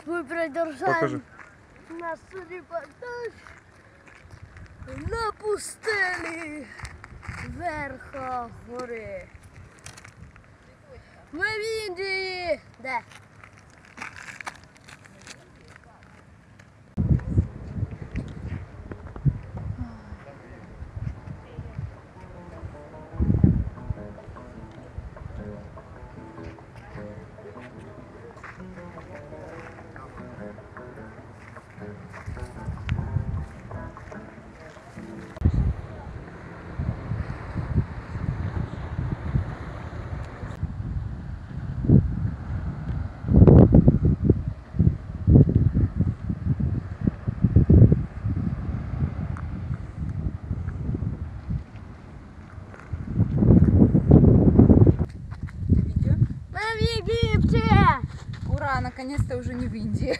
Итак, мы продолжаем Покажи. наш репортаж на пустелі верха гори. Ми в Індії. Де? Наконец-то уже не в Индии.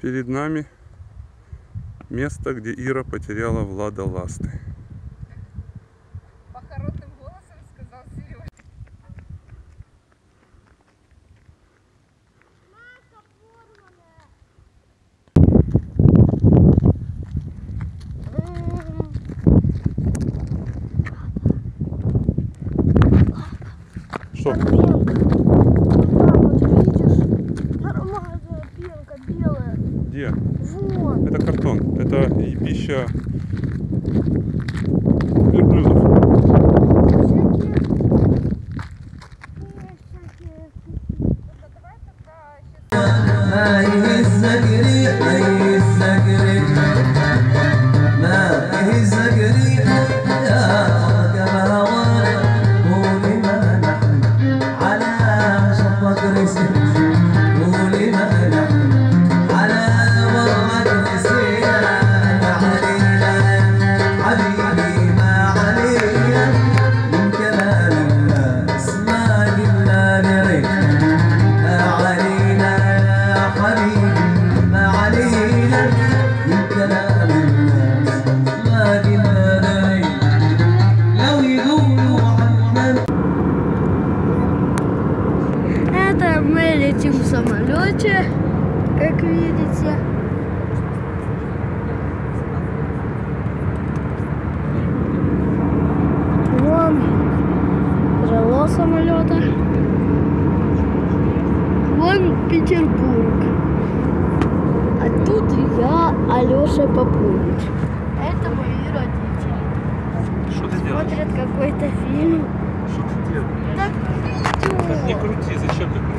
Перед нами место, где Ира потеряла Влада Ласты. Что? Пенка. Вот видишь? Нормальная пенка белая. Где? Вот. Это картон. Это и пища верблюдов. Самолете, как видите. Вон крыло самолета. Вон Петербург. А тут я, Алеша Попович. Это мои родители. Что ты Смотрят какой-то фильм. Что ты делаешь? Так видео. крути, зачем ты